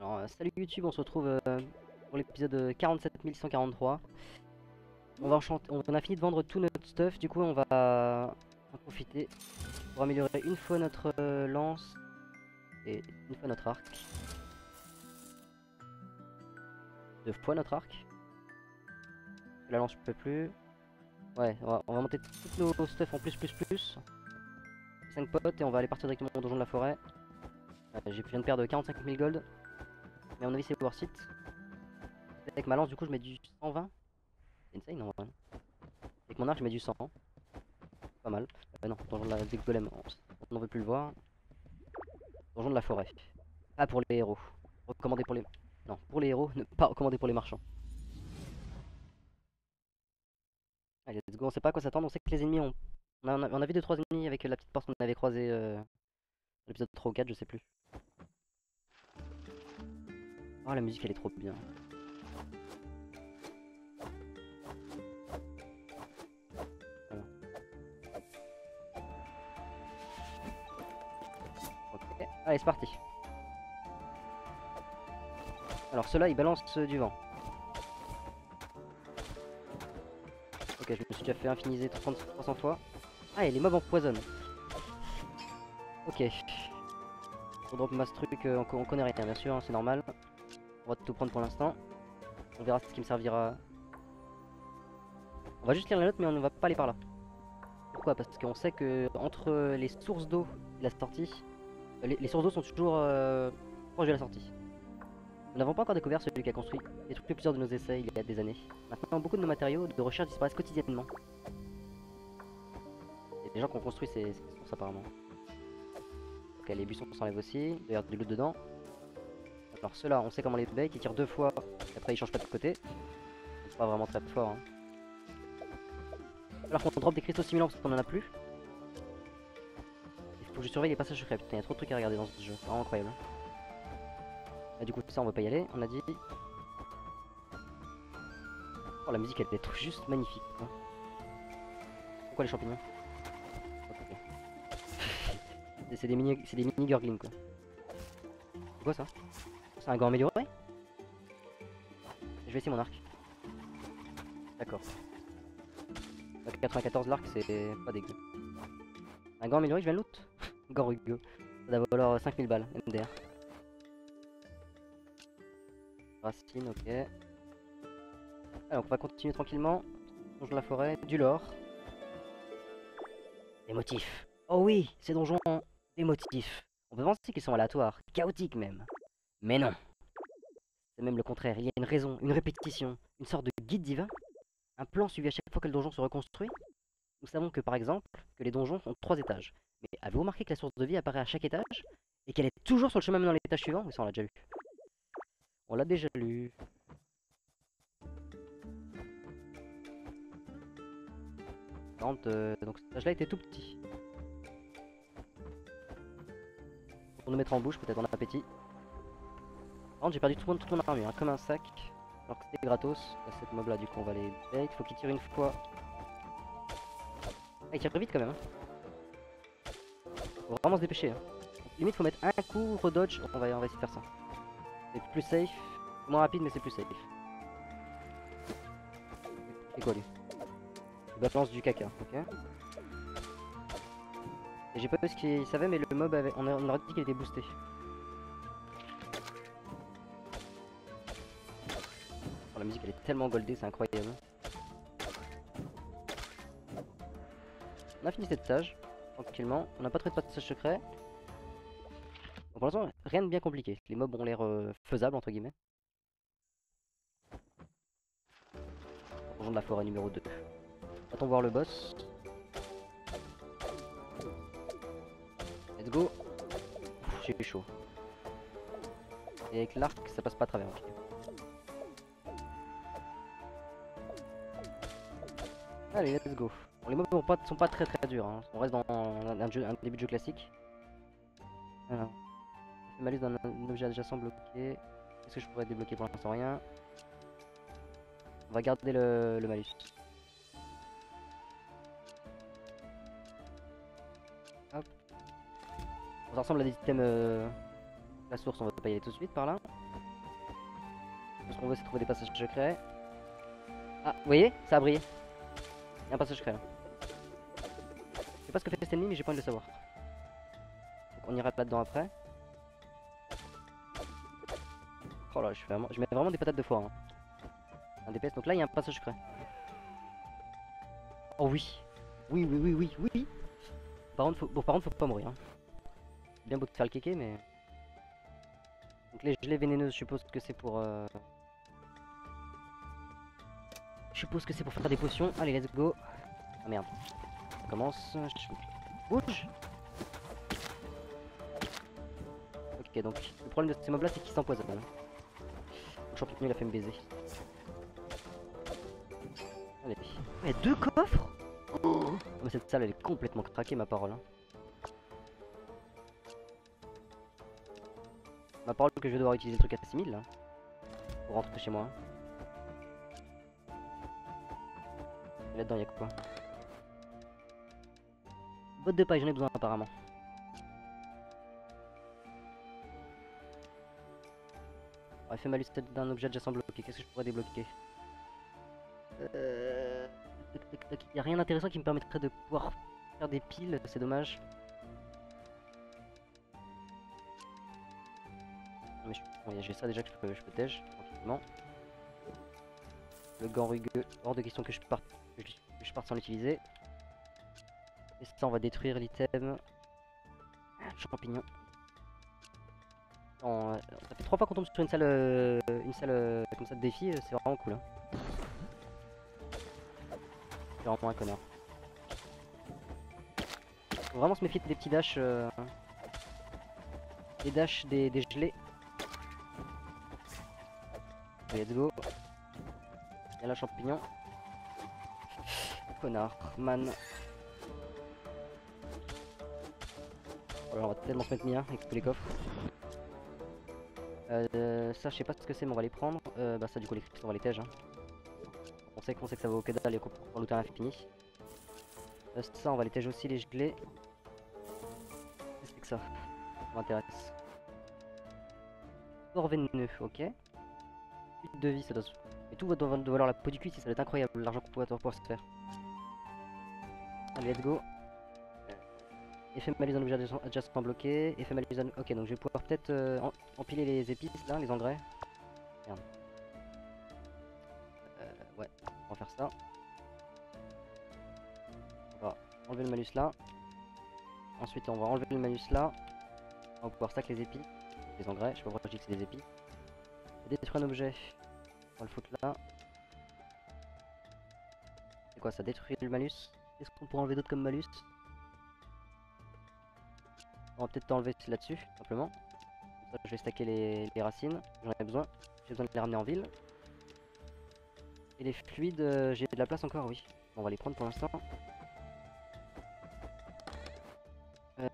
Alors, euh, salut YouTube, on se retrouve euh, pour l'épisode 47143. On va on a fini de vendre tout notre stuff, du coup on va en profiter pour améliorer une fois notre euh, lance et une fois notre arc. Deux fois notre arc. La lance je peux plus. Ouais, on va, on va monter toutes nos stuff en plus plus plus. 5 potes et on va aller partir directement au donjon de la forêt. Euh, J'ai viens de perdre 45 000 gold. Mais à mon avis c'est worth. Avec ma lance du coup je mets du 120. C'est insane en vrai. Avec mon arc je mets du 100. Pas mal. Euh, non, donjon de la des on n'en veut plus le voir. Donjon de la forêt. Pas pour les héros. Recommandé pour les... Non, pour les héros, ne pas recommandé pour les marchands. Allez, let's go, on sait pas à quoi s'attendre, on sait que les ennemis ont... On a, vu 2-3 ennemis avec la petite porte qu'on avait croisée euh, l'épisode 3 ou 4, je sais plus. Oh la musique elle est trop bien. Ok, allez c'est parti. Alors ceux-là ils balancent du vent. Ok je me suis déjà fait infiniser 30 300 fois. Ah et les mobs empoisonnent. Ok. On drop mass truc, euh, on, on connaît rien bien sûr, hein, c'est normal. On va tout prendre pour l'instant. On verra ce qui me servira. On va juste lire la note mais on ne va pas aller par là. Pourquoi? Parce qu'on sait que entre les sources d'eau et la sortie, euh, les, les sources d'eau sont toujours euh, proches de la sortie. Nous n'avons pas encore découvert celui qui a construit et détruit plusieurs de nos essais il y a des années. Maintenant, beaucoup de nos matériaux de recherche disparaissent quotidiennement. A des gens qui ont construit ces, ces sources apparemment. Ok, les buissons s'enlèvent aussi. Il y a du loot dedans. Alors ceux-là, on sait comment les bake, ils tirent deux fois, et après ils changent pas de côté. C'est pas vraiment très fort. Hein. Alors qu'on drop des cristaux similants parce qu'on en a plus. Il faut que je surveille les passages secrets. Putain, il y a trop de trucs à regarder dans ce jeu. Vraiment incroyable. Ah, du coup, ça on va pas y aller, on a dit. Oh, la musique elle est juste magnifique. Quoi. Pourquoi les champignons? C'est des mini, c'est des mini quoi. Quoi ça? Un gant amélioré Je vais essayer mon arc. D'accord. 94 l'arc c'est pas dégueu. Un gant amélioré je viens de loot Gant rugueux. Ça doit valoir 5000 balles MDR. Racine, ok. Alors on va continuer tranquillement. Donjon de la forêt, du lore. Des motifs. Oh oui, ces donjons ont des motifs. On peut penser qu'ils sont aléatoires, chaotiques même. Mais non. C'est même le contraire, il y a une raison, une répétition, une sorte de guide divin. Un plan suivi à chaque fois que le donjon se reconstruit. Nous savons que par exemple, que les donjons ont trois étages. Mais avez-vous remarqué que la source de vie apparaît à chaque étage Et qu'elle est toujours sur le chemin menant à l'étage suivant? Oui ça on l'a déjà lu. On l'a déjà lu. Euh, donc cet âge-là était tout petit. Pour nous mettre en bouche, peut-être en appétit. Par j'ai perdu tout mon, toute mon armure, hein, comme un sac. Alors que c'était gratos. Là, cette mob là, du coup, on va les bait. Faut qu'il tire une fois. Ah, il tire vite quand même. Hein. Faut vraiment se dépêcher. Hein. Limite, faut mettre un coup, redodge. On va, on va essayer de faire ça. C'est plus safe. Moins rapide, mais c'est plus safe. C'est quoi lui? Balance du caca, ok. J'ai pas vu ce qu'il savait, mais le mob avait. On aurait dit qu'il était boosté. Musique elle est tellement goldée, c'est incroyable. On a fini cette stage, tranquillement. On n'a pas trouvé de passage secret. Pour l'instant, rien de bien compliqué. Les mobs ont l'air euh, faisables, entre guillemets. De la forêt numéro 2. Va-t-on voir le boss Let's go J'ai eu chaud. Et avec l'arc, ça passe pas à travers. Allez, let's go. Les mobs sont pas, sont pas très très durs. Hein. On reste dans un, début de jeu classique. Alors. Malus d'un objet adjacent bloqué. Qu'est-ce que je pourrais débloquer pour l'instant Rien? On va garder le, le malus. Hop. Ça ressemble à des items... Euh... La source, on va pas y aller tout de suite par là. Ce qu'on veut c'est trouver des passages secrets. Ah, vous voyez? Ça a brillé. Il y a un passage secret là. Je sais pas ce que fait cet ennemi mais j'ai pas envie de le savoir. Donc on ira là-dedans après. Oh là, je, vraiment... je mets vraiment des patates de foire. Hein. Un DPS, donc là il y a un passage secret. Oh oui Oui, oui, oui, oui, oui, oui Par contre, faut... Bon, par contre, faut pas mourir. Hein. Bien beau de faire le kéké, mais... Donc les gelées vénéneuses, je suppose que c'est pour... Euh... Je suppose que c'est pour faire des potions. Allez, let's go. Ah merde. Ça commence. Bouge Ok, donc le problème de ces mobs là, c'est qu'ils s'empoisonnent. Le champignon, il a fait me baiser. Allez. Il y a deux coffres? Oh Mais cette salle, elle est complètement craquée, ma parole. Hein. Ma parole que je vais devoir utiliser le truc à 6000 là. Pour rentrer chez moi. Là-dedans, il y a quoi Botte de paille, j'en ai besoin apparemment. Oh, effet malus d'un objet adjacent bloqué. Qu'est-ce que je pourrais débloquer euh... N'y a rien d'intéressant qui me permettrait de pouvoir faire des piles, c'est dommage. Mais j'ai ça déjà que je je peux tranquillement. Le gant rugueux, hors de question que je parte, je, parte sans l'utiliser. Et ça, on va détruire l'item. Champignon. ça fait trois fois qu'on tombe sur une salle, euh, une salle euh, comme ça de défi, euh, c'est vraiment cool. Hein. C'est vraiment un connard. Faut vraiment se méfier des petits dashs. Les dashs des, des gelés. Let's go. Il y a la champignon. Connard, man. Oh on va tellement se mettre bien avec tous les coffres. Euh, ça, je sais pas ce que c'est, mais on va les prendre. Euh, bah, ça, du coup, les cristaux, on va les tège. Hein. On sait sait que ça va au que dalle et qu'on à l'infini. Euh, ça, on va les tège aussi, les gelés. Qu'est-ce que c'est que ça m'intéresse. Port vénéneux, ok de vie, ça doit... Et tout va devoir la peau du cul, ça va être incroyable l'argent qu'on pourrait pouvoir se faire. Allez, let's go. Effet malus un objet adjacent bloqué. Effet malus Ok, donc je vais pouvoir peut-être euh, empiler les épices là, les engrais. Merde. Euh, ouais, on va faire ça. On va enlever le malus là. Ensuite, on va enlever le malus là. On va pouvoir stack les épis. Les engrais, je sais pas pourquoi je dis que c'est des épis. Détruire un objet. On va le foutre là. C'est quoi ça détruit le malus? Qu'est-ce qu'on pourrait enlever d'autre comme malus On va peut-être enlever là-dessus, simplement. je vais stacker les, racines, j'en ai besoin. J'ai besoin de les ramener en ville. Et les fluides, euh, j'ai de la place encore, oui. on va les prendre pour l'instant.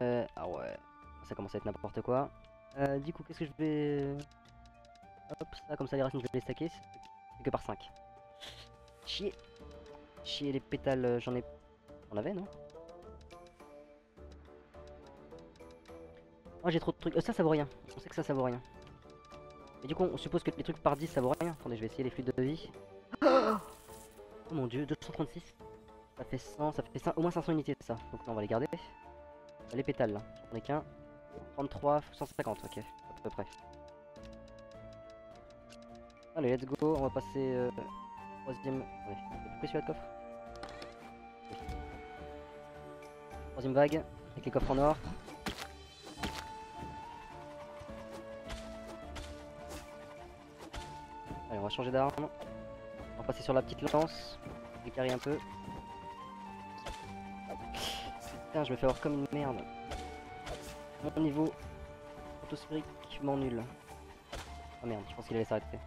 Euh, ah ouais, ça commence à être n'importe quoi. Euh, du coup, qu'est-ce que je vais... Hop, ça, comme ça les racines je vais les stacker. C'est que par 5. Chier. Chier les pétales, euh, j'en ai... On avait, non? Oh, j'ai trop de trucs. Euh, ça, ça vaut rien. On sait que ça, ça vaut rien. Et du coup, on suppose que les trucs par 10, ça vaut rien. Attendez, je vais essayer les fluides de vie. Oh mon dieu, 236. Ça fait 100, ça fait au moins 500 unités ça. Donc on va les garder. Les pétales là, j'en ai qu'un. 33, 150, ok, à peu près. Allez, let's go, on va passer euh, troisième... Ouais, pourquoi celui-là de coffre? Troisième vague, avec les coffres en or. Allez, on va changer d'arme. On va passer sur la petite lance. Décarrer un peu. Putain, je me fais avoir comme une merde. Mon niveau m'en nul. Oh merde, je pense qu'il allait s'arrêter.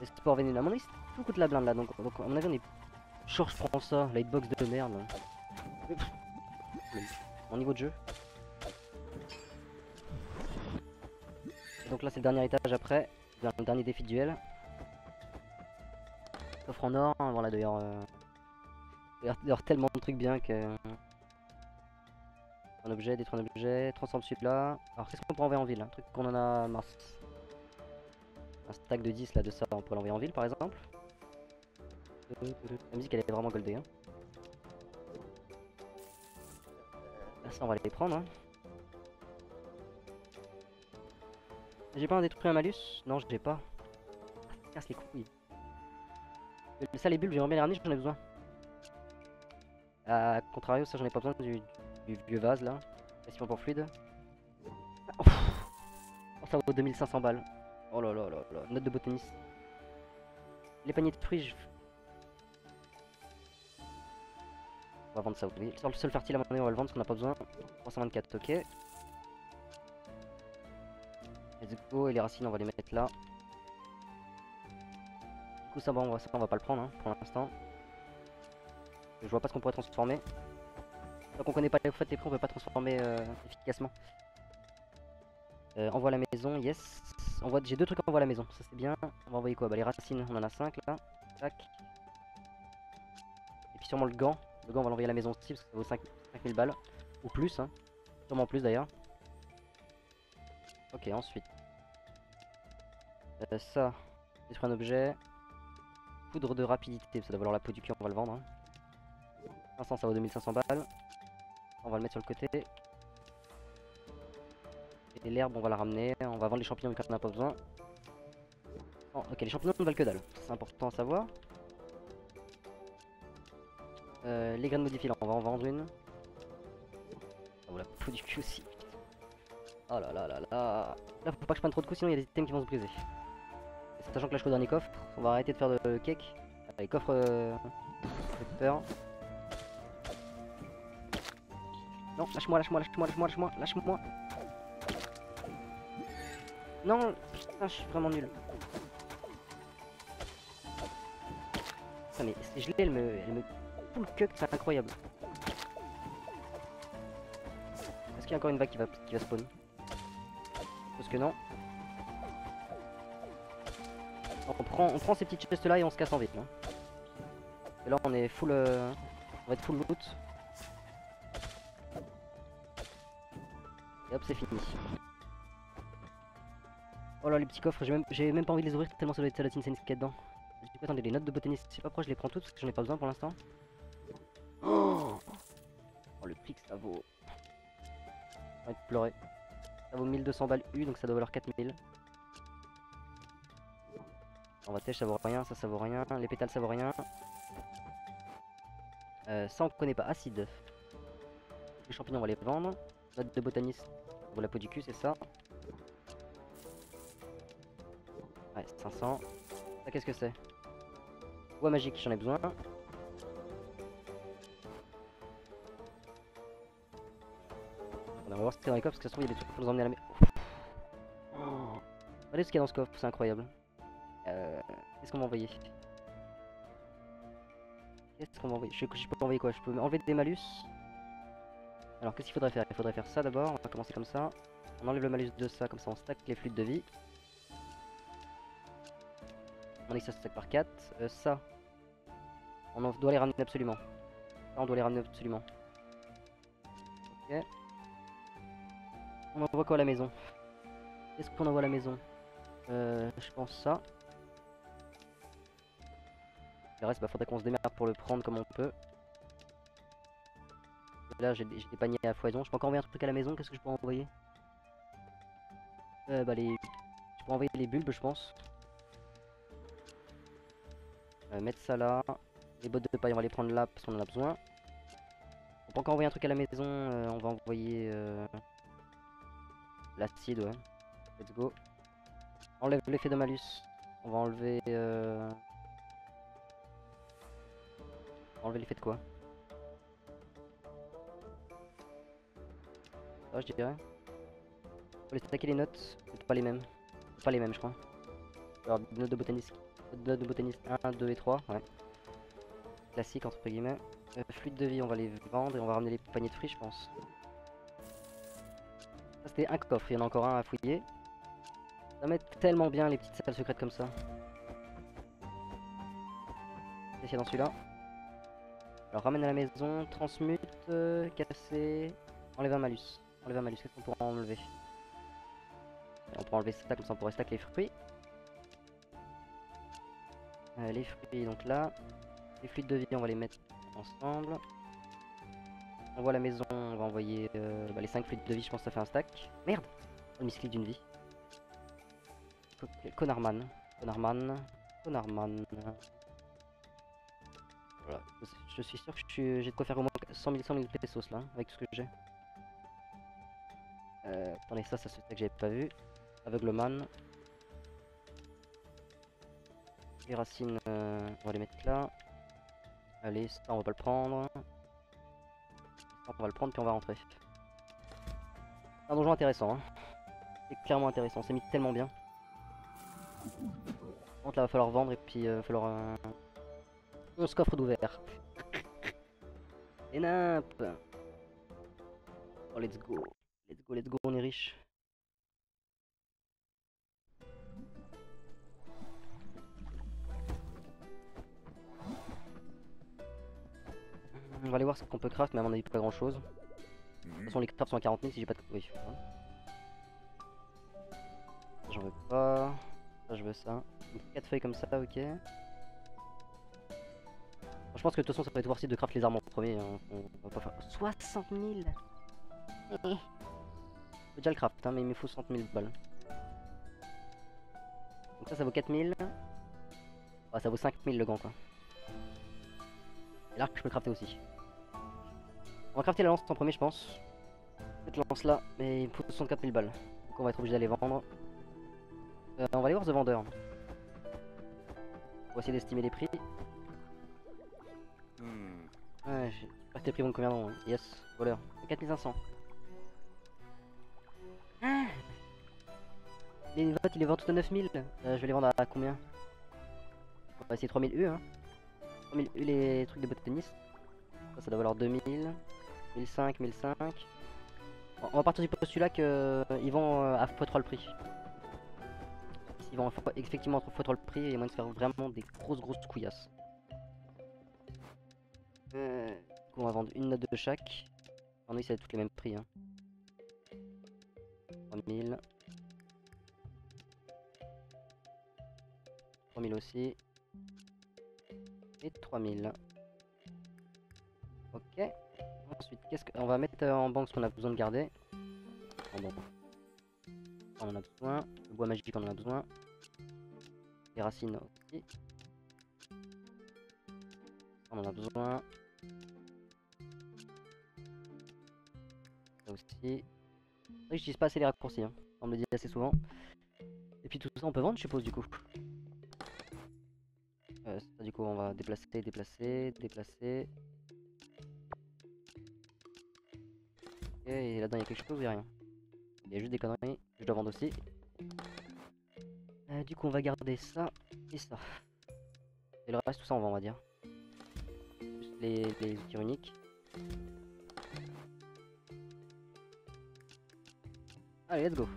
Les sports vénéneux. À mon avis, tout coûte la blinde là. Donc, donc à mon avis, on est. Prends ça. Lightbox de merde. Mon niveau de jeu. donc là, c'est le dernier étage après. Le dernier défi duel. Coffre en or. Hein, voilà, d'ailleurs. Euh... D'ailleurs, tellement de trucs bien que. Un objet, détruire un objet, transforme celui-là. Alors, qu'est-ce qu'on peut envoyer en ville Un truc qu'on en a masse. un stack de 10 là de ça, on pourrait l'envoyer en ville par exemple. La musique elle est vraiment goldée. Hein. Ça on va les prendre. Hein. J'ai pas un détruit un malus? Non, je l'ai pas. Ah, casse les couilles. Ça, les bulles, j'aimerais bien les ramener, j'en ai besoin. A contrario, ça, j'en ai pas besoin du, vieux vase là. Question pour fluide. Oh, ça vaut 2500 balles. Oh là là là là. Note de botaniste. Les paniers de fruits, je... On va vendre ça, oui. le seul fertile à mon on va le vendre parce qu'on n'a pas besoin. 324, ok. Let's go, et les racines, on va les mettre là. Du coup, ça, bon, on va, on va pas le prendre hein, pour l'instant. Je vois pas ce qu'on pourrait transformer. Donc on connaît pas les fait les prix, on peut pas transformer euh, efficacement. Euh, envoie la maison, yes. J'ai deux trucs à envoyer à la maison, ça c'est bien. On va envoyer quoi? Bah les racines, on en a 5 là. Tac. Et puis sûrement le gant. On va l'envoyer à la maison aussi parce que ça vaut 5, 5000 balles. Ou plus, hein. Sûrement plus d'ailleurs. Ok, ensuite. Euh, ça, détruire un objet. Poudre de rapidité, ça doit valoir la peau du cul, on va le vendre. 500, hein. ça vaut 2500 balles. On va le mettre sur le côté. Et l'herbe, on va la ramener. On va vendre les champignons vu qu'on n'en a pas besoin. ok, les champignons ne valent que dalle. C'est important à savoir. Euh, les graines modifiées, on va en vendre une. Oh, la peau du cul aussi. Oh là là là là. Là, faut pas que je prenne trop de coups, sinon il y a des items qui vont se briser. Sachant que là, je peux dernier coffre. On va arrêter de faire de cake. Allez, coffre. Euh, peur. Non, lâche-moi, lâche-moi, lâche-moi, lâche-moi, lâche-moi, lâche-moi. Non, putain, je suis vraiment nul. Putain, mais c'est gelé, elle me, elle me le cuck, c'est incroyable. Est-ce qu'il y a encore une vague qui va, qui va spawn? Parce que non. On prend, on prend ces petites chests là et on se casse en vite. Hein. Et là on est full... Euh, on va être full loot. Et hop c'est fini. Oh là les petits coffres, j'ai même, même, pas envie de les ouvrir tellement ça doit être Salatine Sense qu'il y a dedans. Du attendez les notes de botaniste, sais pas pourquoi je les prends toutes parce que j'en ai pas besoin pour l'instant. Oh, le prix que ça vaut. On va pleurer. Ça vaut 1200 balles U donc ça doit valoir 4000. On va têche ça vaut rien, ça ça vaut rien, les pétales ça vaut rien. Euh, ça on connaît pas, acide. Les champignons on va les vendre. Note de botaniste, pour la peau du cul c'est ça. Ouais, 500. Ça, qu'est-ce que c'est? Bois magique, j'en ai besoin. On va voir ce qu'il y a dans les coffres, parce que ça se trouve, il y a des trucs pour nous emmener à la maison. Oh. Regardez ce qu'il y a dans ce coffre, c'est incroyable. Euh, Qu'est-ce qu'on m'a envoyé? Qu'est-ce qu'on m'a envoyé? Je, je peux envoyer quoi? Je peux enlever des malus? Alors, qu'est-ce qu'il faudrait faire? Il faudrait faire ça d'abord. On va commencer comme ça. On enlève le malus de ça, comme ça on stack les flûtes de vie. On dit que ça se stack par 4. Euh, ça, on doit les ramener absolument. Ça, on doit les ramener absolument. Ok. On envoie quoi à la maison? Qu'est-ce qu'on envoie à la maison? Euh, Je pense ça. Le reste, bah, faudrait qu'on se démerde pour le prendre comme on peut. Là, j'ai des paniers à foison. Je peux encore envoyer un truc à la maison? Qu'est-ce que je peux envoyer? Euh, bah, les... Je peux envoyer les bulbes, je pense. Mettre ça là. Les bottes de paille, on va les prendre là parce qu'on en a besoin. On peut encore envoyer un truc à la maison. Euh, on va envoyer l'acide, ouais. Let's go. Enlève l'effet de malus. On va enlever. Euh... Enlever l'effet de quoi? Ah, je dirais. Faut les stacker les notes. Pas les mêmes. Pas les mêmes, je crois. Alors, notes de botaniste de botaniste 1, 2 et 3, ouais. Classique entre guillemets. Euh, fluide de vie, on va les vendre et on va ramener les paniers de fruits, je pense. Un coffre, il y en a encore un à fouiller. Ça met tellement bien les petites salles secrètes comme ça. Qu'est-ce dans celui-là? Alors ramène à la maison, transmute, euh, casser, enlève un malus. Enlève un malus, qu'est-ce qu'on pourra enlever? On pourra enlever ça comme ça on pourrait stack les fruits. Euh, les fruits donc là. Les fluides de vie on va les mettre ensemble. On voit la maison, on va envoyer euh, bah, les 5 fluides de vie, je pense que ça fait un stack. Merde On misclic d'une vie. Co- Connardman. Connardman. Connardman. Voilà. Je- suis sûr que j'ai de quoi faire au moins 100 000, 100 000 pesos là, avec tout ce que j'ai. Euh, attendez, ça, ça c'est que j'avais pas vu. Aveugleman. Les racines, euh, on va les mettre là. Allez, ça on va pas le prendre. On va le prendre puis on va rentrer. Un donjon intéressant. Hein. C'est clairement intéressant, c'est mis tellement bien. Par contre là va falloir vendre et puis euh, va falloir euh, 11 coffres d'ouvert. Et nimp Oh let's go. Let's go, let's go, on est riche. On va aller voir ce qu'on peut craft, mais à mon avis pas grand chose. De toute façon les crafts sont à 40 000 si j'ai pas de... Oui. J'en veux pas. Ça je veux ça. 4 feuilles comme ça, ok. Bon, Je pense que de toute façon ça peut être worth it de craft les armes en premier. hein. On, va pas faire... 60 000 Je peux déjà le craft, hein, mais il me faut 60 000 balles. Donc ça, ça vaut 4000. Ouais, ça vaut 5000 le gant, quoi. Et l'arc, je peux le crafter aussi. On va crafter la lance en premier, je pense. Cette lance là, mais il me faut 64 000 balles. Donc on va être obligé d'aller vendre. Euh, on va aller voir The Vendeur. On va essayer d'estimer les prix. Hmm. Ouais, j'ai tes prix vont de combien non hein. Yes, voleur. 4500. Ah Les votes, il est vendu à 9000. Euh, je vais les vendre à combien? On va essayer 3000 U, hein. 3000 U les trucs de botaniste. Ça, ça doit valoir 2000. 1005, 1005. Bon, on va partir du postulat qu'ils vont euh, à x3 le prix. S'ils vont fois- effectivement à x3 le prix, il a moyen de faire vraiment des grosses grosses couillasses. Euh, du coup, on va vendre une note de chaque. En oui, c'est toutes les mêmes prix. Hein. 3000. 3000 aussi. Et 3000. Ok. Ensuite, qu'est-ce qu'on va mettre euh, en banque ce qu'on a besoin de garder. On en a besoin. Le bois magique, on en a besoin. Les racines aussi. On en a besoin. Ça aussi. C'est que j'utilise pas assez les raccourcis, hein. on me le dit assez souvent. Et puis tout ça on peut vendre je suppose du coup. Euh, du coup on va déplacer, déplacer, déplacer. Et là-dedans il y a quelque chose ou il y a rien? Il y a juste des conneries, je dois vendre aussi. Euh, du coup on va garder ça et ça. Et le reste tout ça on va on va dire. Les, les outils uniques. Allez, let's go.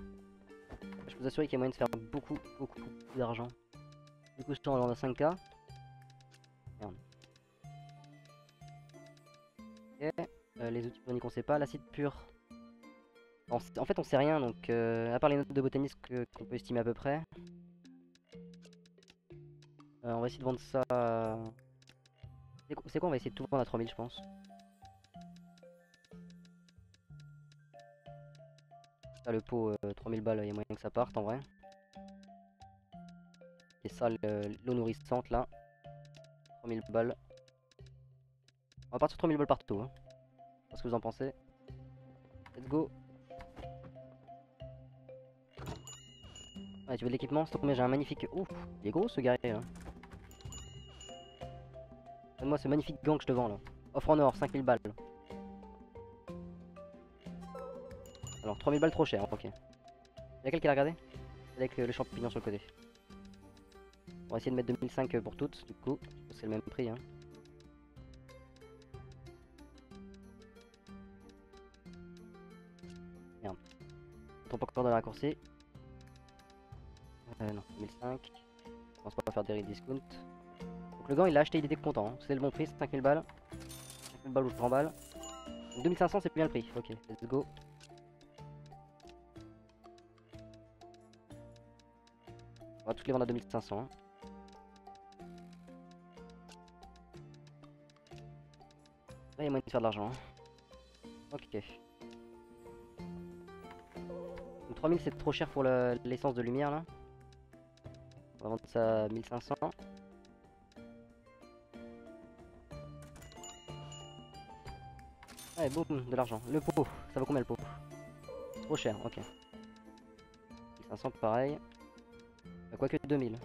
Je vous assurer qu'il y a moyen de faire beaucoup, beaucoup, beaucoup d'argent. Du coup, je on a 5k. Merde. Ok. Euh, les outils uniques, on sait pas. L'acide pur. En, fait, on sait rien, donc euh, à part les notes de botaniste qu'on peut estimer à peu près. Euh, on va essayer de vendre ça. C'est quoi- On va essayer de tout vendre à 3000, je pense. Ça, le pot, euh, 3000 balles, il y a moyen que ça parte en vrai. Et ça, le- l'eau nourrissante là. 3000 balles. On va partir sur 3000 balles partout. Hein. Je sais pas ce que vous en pensez? Let's go. Ouais, tu veux de l'équipement? C'est combien J'ai un magnifique. Ouf, il est gros ce guerrier là. Donne-moi ce magnifique gant que je te vends là. Offre en or, 5000 balles. Alors 3000 balles trop cher, ok. Y'a quelqu'un qui l'a regardé? Avec euh, le champignon sur le côté. On va essayer de mettre 2005 pour toutes, du coup. C'est le même prix, hein. trop peur des raccourcis. Euh, non, 1005. Je pense pas faire des rediscounts. Donc le gant il l'a acheté, il était content. Hein. C'est le bon prix, 5000 balles. 5000 balles ou je prends balles. 2500 c'est plus bien le prix. Ok, let's go. On va toutes les vendre à 2500. Hein. Il y a moyen de faire de l'argent. Hein. Ok. Donc 3000 c'est trop cher pour le- l'essence de lumière là. On va vendre ça à 1500. Allez, boum, de l'argent. Le pot, ça vaut combien le pot? Trop cher, ok. 1500 pareil. Bah, Quoique 2000.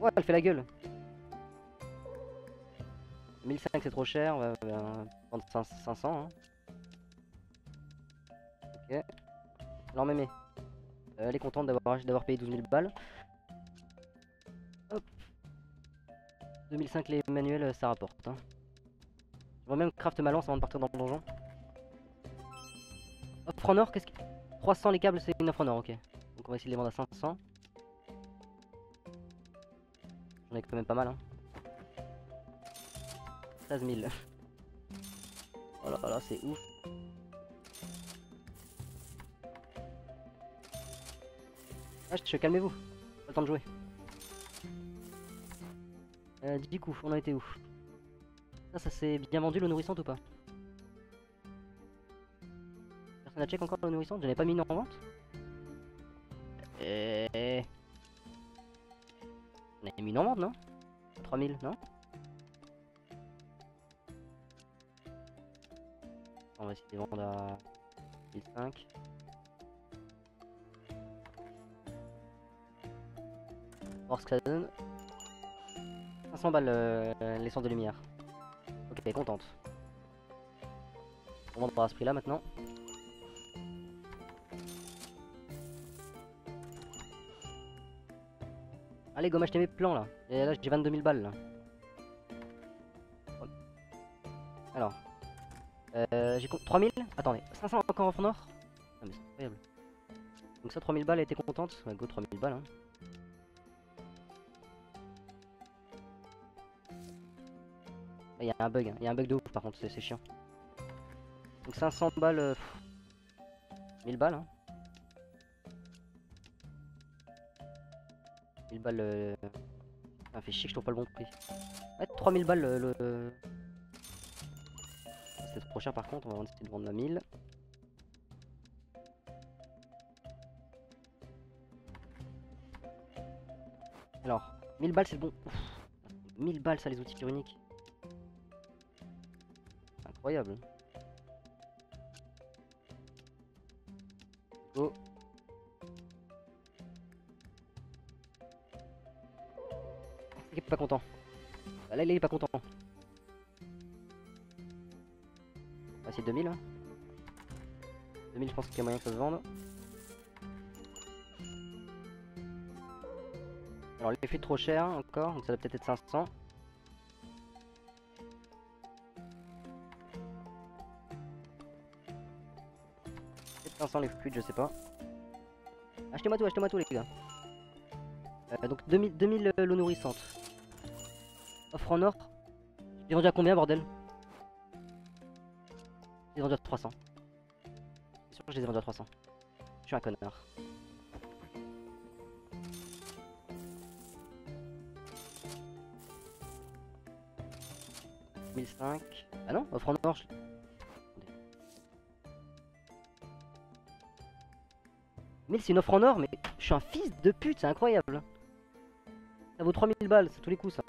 Ouais, elle fait la gueule. 1005 c'est trop cher, on va, prendre 500. 500 hein. Ok. Alors mémé, euh, elle est contente d'avoir d'avoir payé 12 000 balles. Hop. 2005 les manuels euh, ça rapporte. Hein. Je vais même craft ma lance avant de partir dans le donjon. Offre en or, qu'est-ce que... 300 les câbles c'est une offre en or, ok. Donc on va essayer de les vendre à 500. J'en ai quand même pas mal hein. 13 000. Oh là là, c'est ouf. Ah, calmez-vous. Pas le temps de jouer. Euh, du coup, on a été où? Ça, ça s'est bien vendu l'eau nourrissante ou pas? Personne n'a check encore l'eau nourrissante Je n'ai pas mis une en vente? Eh. On a mis une en vente, non? 3000, non? On va essayer de vendre à 1005. Voir ce que ça donne. 500 balles euh, l'essence de lumière. Ok, contente. On vendre à ce prix là maintenant. Allez, go m'acheter mes plans là. Et là j'ai 22 000 balles là. Euh, j'ai 3000 Attendez, 500 encore en or Ah mais c'est incroyable. Donc ça 3000 balles, elle était contente Ouais, go 3000 balles hein. Il y a un bug, il y a un bug de ouf par contre, c'est chiant. Donc 500 balles, euh, pff, 1000 balles hein. 1000 balles, euh... ça fait chier que je trouve pas le bon prix. Ouais, 3000 balles le... le- C'est trop cher par contre, on va essayer de vendre à 1000. Alors, 1000 balles c'est bon. Ouf. 1000 balles ça les outils uniques. Incroyable. Go. Il est pas content. Là il est pas content. On va essayer 2000. hein. 2000 je pense qu'il y a moyen que ça se vende. Alors l'effet trop cher encore, donc ça va peut-être être 500. Peut-être 500 les fluides, je sais pas. Achetez-moi tout, achetez-moi tout les gars. Euh, donc 2000, 2000 euh, l'eau nourrissante. Offre en or. J'ai vendu à combien bordel? J'ai vendu à 300. C'est sûr que je les ai vendus à 300. Je suis un connard. « 1005. Ah non, offre en or. je- Attendez. 1000 c'est une offre en or, mais je suis un fils de pute, c'est incroyable. Ça vaut 3000 balles, c'est tous les coups ça.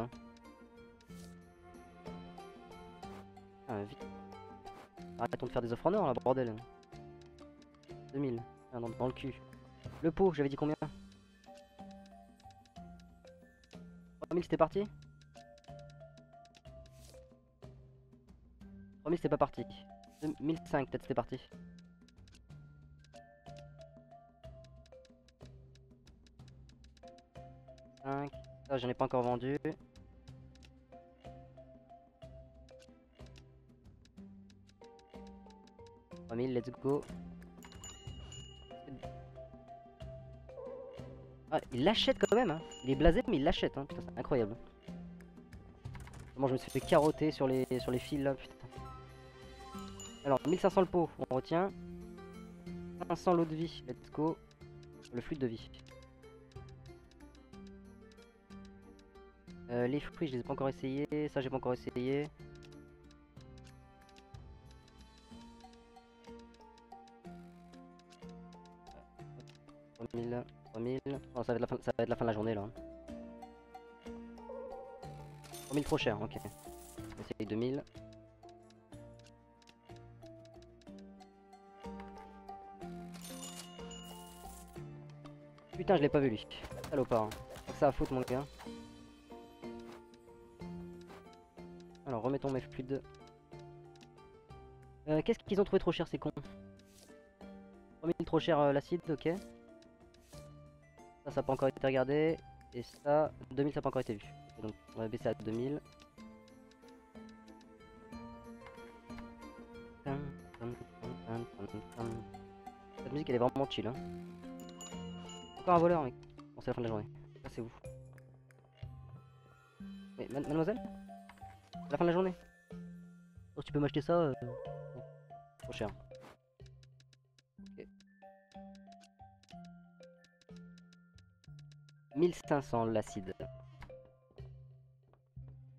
Arrêtons de faire des offres en or là, bordel. 2000, ah, dans, dans le cul. Le pot, j'avais dit combien? 3000 c'était parti? 3000 c'était pas parti. 1005 peut-être c'était parti. Ça j'en ai pas encore vendu. « 3000, let's go. Ah, il l'achète quand même, hein. Il est blasé, mais il l'achète, hein. Putain, c'est incroyable. Comment je me suis fait carotter sur les, sur les fils là, putain. Alors, 1500 le pot, on retient. 500 l'eau de vie, let's go. Le fluide de vie. Euh, les fruits, je les ai pas encore essayés. Ça, j'ai pas encore essayé. Va, la fin, de la journée là. 3000 trop cher, ok. On va essayer 2000. Putain, je l'ai pas vu lui. Salopard. Hein. Ça à foutre mon gars. Alors remettons mes fluides. Euh, Qu'est-ce qu'ils ont trouvé trop cher ces cons? 3000 trop cher euh, l'acide, ok. Ça, n'a pas encore été regardé. Et ça, 2000 ça n'a pas encore été vu. Donc on va baisser à 2000. Cette musique elle est vraiment chill. Hein. Encore un voleur mec. Bon c'est la fin de la journée. Ça c'est vous. Mais mademoiselle? C'est la fin de la journée. Oh tu peux m'acheter ça euh... Trop cher. 1500 l'acide.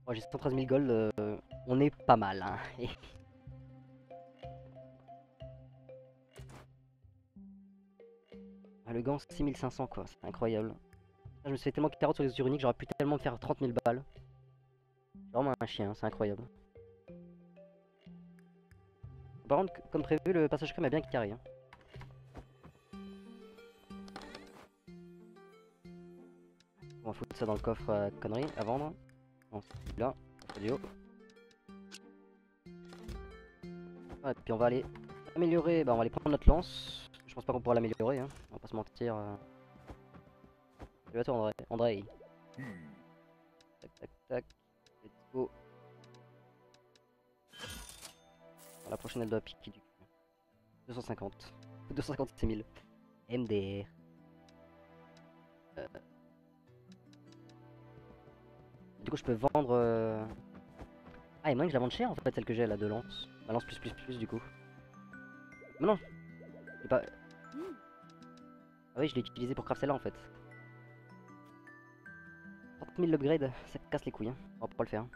Oh, j'ai 113 000 gold, euh, on est pas mal. Hein. ah, le gant 6500 quoi, c'est incroyable. Je me suis fait tellement carotte sur les uniques, j'aurais pu tellement me faire 30 000 balles. Vraiment un chien, c'est incroyable. Par contre, comme prévu, le passage crème est bien carré. Hein. Foutre ça dans le coffre à conneries à vendre. Non, là, radio. Ouais, et puis on va aller améliorer, bah on va aller prendre notre lance. Je pense pas qu'on pourra l'améliorer, hein. on va pas se mentir. Euh... à toi André. André. Tac tac tac. Let's go. La prochaine elle doit piquer du coup. 250. 250 c'est 1000. MDR. Euh... Du coup je peux vendre... Euh... Ah et moins que je la vende cher en fait celle que j'ai là de lance. La lance plus plus plus du coup. Mais non. Ah oui je l'ai utilisé pour craft celle-là en fait. 30 000 l'upgrade, ça casse les couilles hein. On va pas le faire. Hein.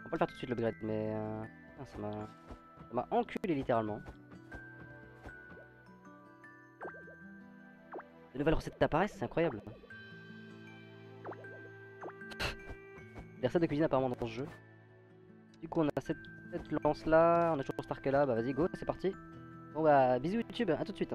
On va pas le faire tout de suite l'upgrade mais... Euh... ça m'a... Ça m'a enculé littéralement. De nouvelles recettes apparaissent, c'est incroyable. Des recettes de cuisine apparemment dans ce jeu. Du coup on a cette, lance là, on a toujours Stark là, bah vas-y go, c'est parti. Bon bah bisous YouTube, à tout de suite.